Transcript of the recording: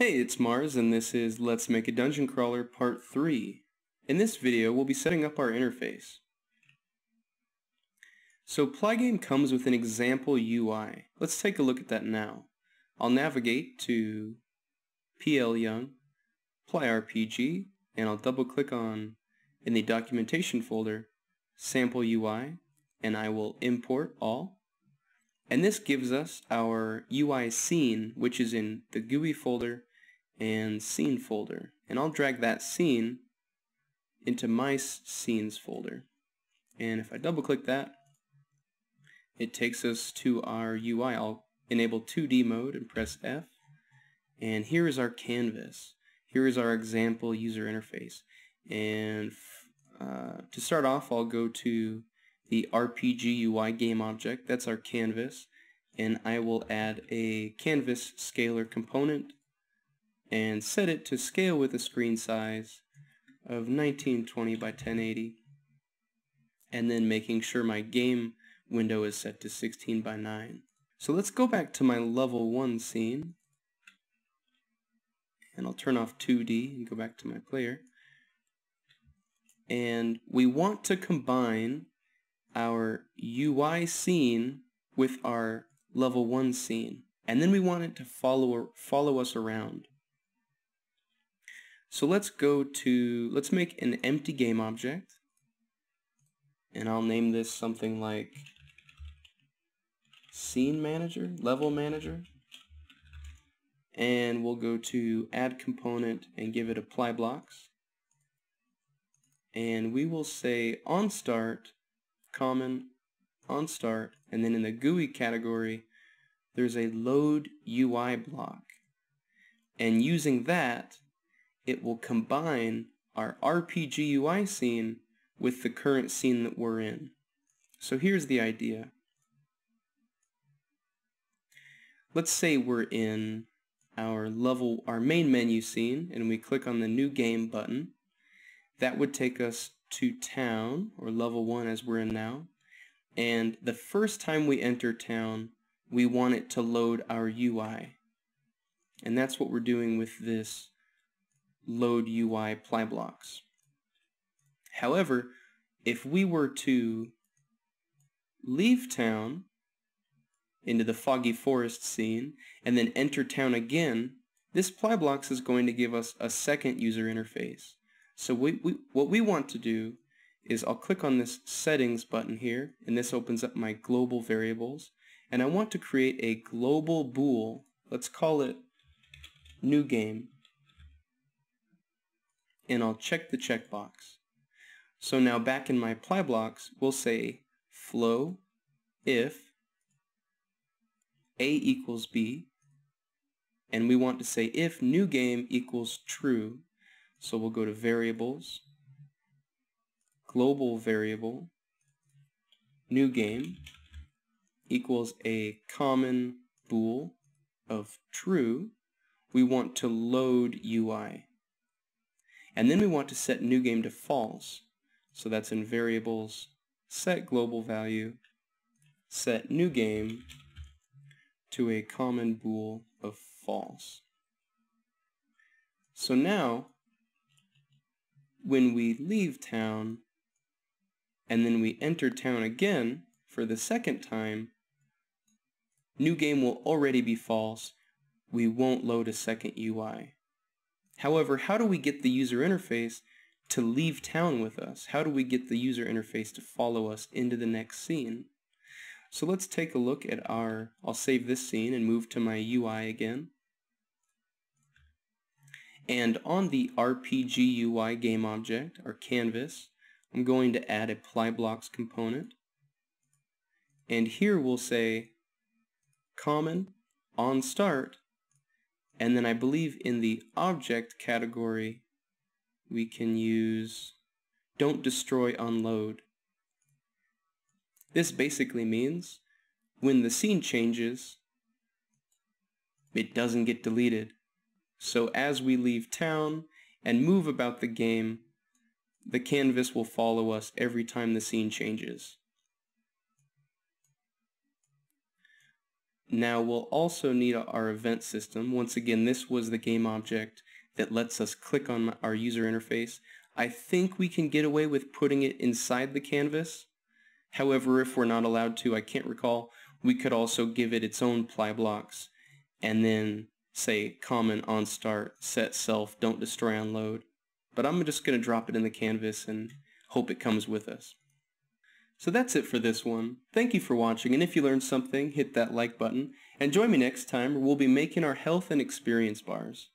Hey, it's Mars and this is Let's Make a Dungeon Crawler Part 3. In this video, we'll be setting up our interface. So Plygame comes with an example UI. Let's take a look at that now. I'll navigate to PL Young, PlyRPG, and I'll double click on, in the documentation folder, Sample UI, and I will import all. And this gives us our UI scene, which is in the GUI folder and scene folder. And I'll drag that scene into my scenes folder. And if I double click that, it takes us to our UI. I'll enable 2D mode and press F. And here is our canvas. Here is our example user interface. And uh, to start off, I'll go to the RPG UI game object. That's our canvas. And I will add a canvas scaler component and set it to scale with a screen size of 1920 by 1080 and then making sure my game window is set to 16 by 9. So let's go back to my level 1 scene and I'll turn off 2D and go back to my player and we want to combine our UI scene with our level 1 scene. And then we want it to follow, follow us around. So let's go to, let's make an empty game object. And I'll name this something like Scene Manager, Level Manager. And we'll go to Add Component and give it a plyBlox. And we will say on start common, on start, and then in the GUI category, there's a load UI block. And using that, it will combine our RPG UI scene with the current scene that we're in. So here's the idea. Let's say we're in our level, our main menu scene, and we click on the New Game button. That would take us to town, or level 1 as we're in now. And the first time we enter town, we want it to load our UI. And that's what we're doing with this load UI plyBlox. However, if we were to leave town into the foggy forest scene and then enter town again, this plyBlox is going to give us a second user interface. So we, we, what we want to do is I'll click on this settings button here and this opens up my global variables and I want to create a global bool let's call it new game and I'll check the checkbox so now back in my apply blocks we'll say flow if a equals b and we want to say if new game equals true so we'll go to variables, global variable, new game equals a common bool of true. We want to load UI. And then we want to set new game to false. So that's in variables, set global value, set new game to a common bool of false. So now when we leave town and then we enter town again for the second time, new game will already be false. We won't load a second UI. However, how do we get the user interface to leave town with us? How do we get the user interface to follow us into the next scene? So let's take a look at our, I'll save this scene and move to my UI again. And on the RPG UI game object, or canvas, I'm going to add a plyBlox component. And here we'll say common on start, and then I believe in the object category we can use don't destroy unload. This basically means when the scene changes, it doesn't get deleted. So as we leave town and move about the game, the canvas will follow us every time the scene changes. Now we'll also need our event system. Once again, this was the game object that lets us click on our user interface. I think we can get away with putting it inside the canvas. However, if we're not allowed to, I can't recall, we could also give it its own plyBlox and then say common on start, set self, don't destroy on load. But I'm just going to drop it in the canvas and hope it comes with us. So that's it for this one. Thank you for watching, and if you learned something, hit that like button, and join me next time where we'll be making our health and experience bars.